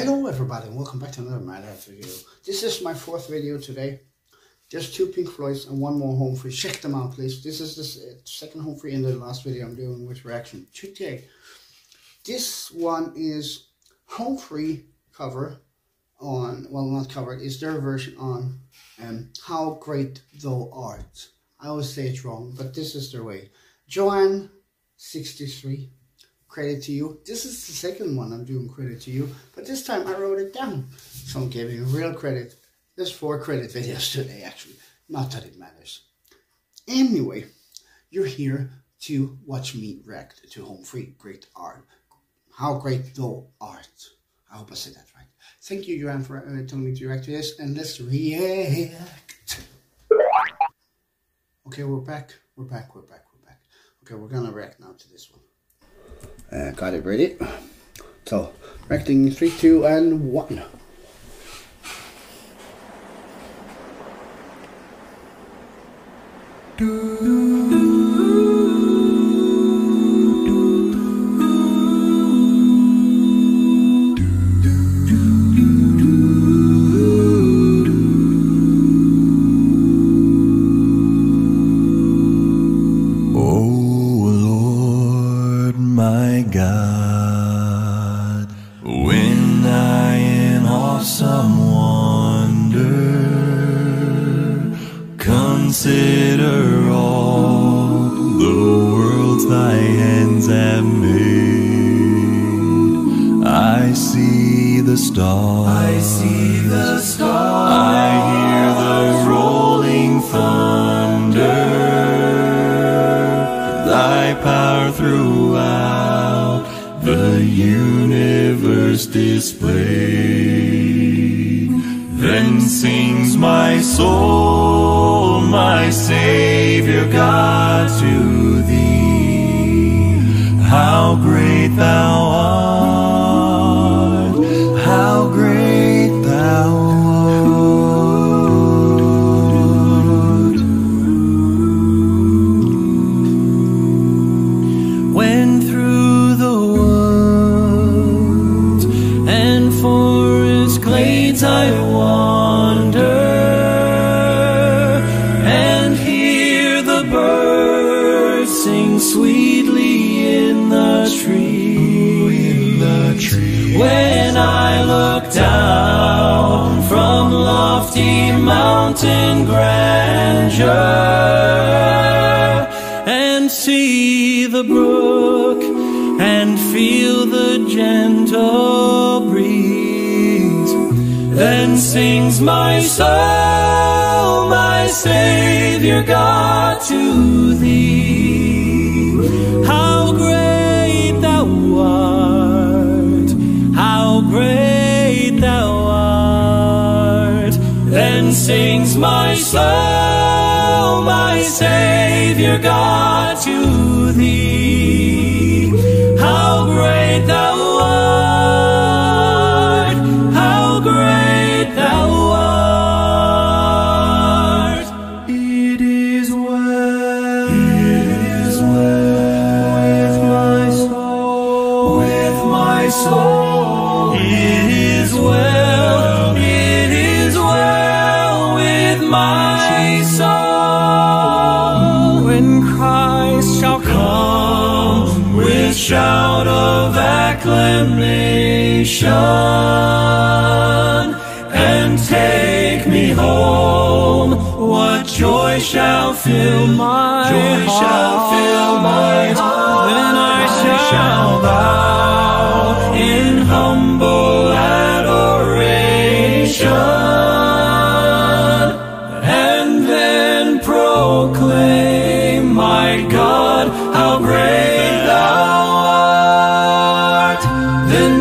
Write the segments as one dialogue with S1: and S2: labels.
S1: Hello everybody and welcome back to another Madhouse video. This is my fourth video today. Just two Pink Floyds and one more home free. Check them out please. This is the uh, second home free in the last video I'm doing with reaction today. This one is home free cover on, well not cover, it's their version on um, How Great Thou Art. I always say it wrong, but this is their way. Joanne, 63 credit to you. This is the second one I'm doing credit to you, but this time I wrote it down. So I'm giving real credit. There's four credit videos today, actually. Not that it matters. Anyway, you're here to watch me react to Home Free Great Art. How great thou art. I hope I said that right. Thank you, Joanne, for uh, telling me to react to this, and let's react. Okay, we're back. We're back. We're back. We're back. Okay, we're gonna react now to this one. Uh, got it ready. So, reacting 3, 2, and 1.
S2: Consider I see the stars.
S3: I see the stars.
S2: I hear the rolling thunder. Thy power throughout the universe displayed. Then sings my soul, my Savior God, to When I look down from lofty mountain grandeur and see the brook and feel the gentle breeze. Then sings my soul, my Savior God, to thee. How sings my soul, my Savior God, to thee. How great thou art, how great thou art. It is well, it is well with my soul, with my soul. It of acclamation and take me home, what joy shall fill my joy heart? shall fill my heart. Then I shall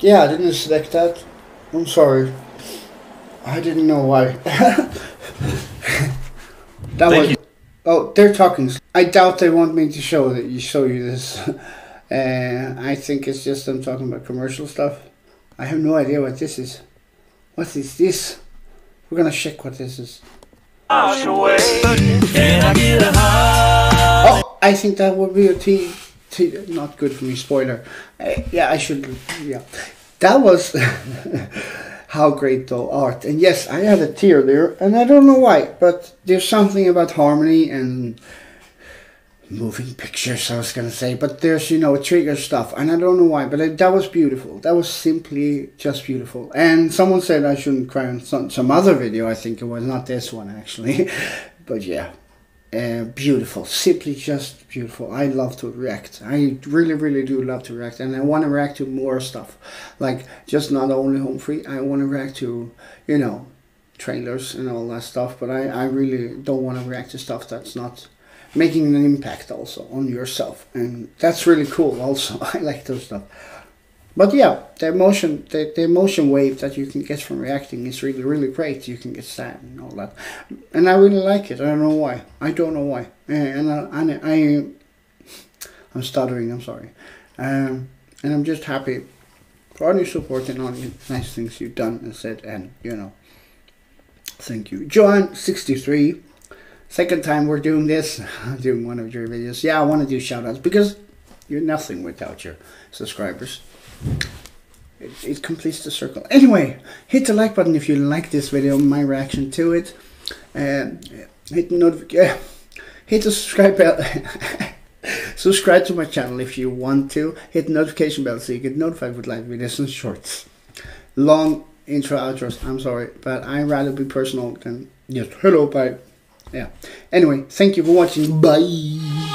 S1: Yeah, I didn't expect that. I'm sorry. I didn't know why. that
S4: Thank
S1: was.
S4: you.
S1: Oh, they're talking. I doubt they want me to show that you show you this. uh, I think it's just them talking about commercial stuff. I have no idea what this is. What is this? We're gonna check what this is.
S2: Wash away. Can I get a high?
S1: Oh, I think that would be a T. Not good for me. Spoiler. Yeah, I should. Yeah, that was how great thou art. And yes, I had a tear there, and I don't know why, but there's something about harmony and moving pictures. I was gonna say, but there's you know trigger stuff, and I don't know why, but it, that was beautiful. That was simply just beautiful. And someone said I shouldn't cry on some some other video. I think it was not this one actually, but yeah. Beautiful, simply just beautiful. I love to react. I really, really do love to react, and I want to react to more stuff, like just not only home free. I want to react to, you know, trailers and all that stuff. But I, I really don't want to react to stuff that's not making an impact also on yourself, and that's really cool. Also, I like those stuff. But yeah, the emotion, the, the emotion wave that you can get from reacting is really, really great. You can get sad and all that, and I really like it. I don't know why. I don't know why. Uh, And I, and I, I'm stuttering. I'm sorry, um, and I'm just happy for all your support and all the nice things you've done and said, and you know, thank you, John sixty three. Second time we're doing this, doing one of your videos. Yeah, I want to do shout outs because you're nothing without your subscribers. It, it completes the circle. Anyway, hit the like button if you like this video, my reaction to it. And hit the notification. Hit the subscribe bell. subscribe to my channel if you want to. Hit the notification bell so you get notified with live videos and shorts. Long intro outros. I'm sorry, but I'd rather be personal than just hello bye. Yeah. Anyway, thank you for watching. Bye.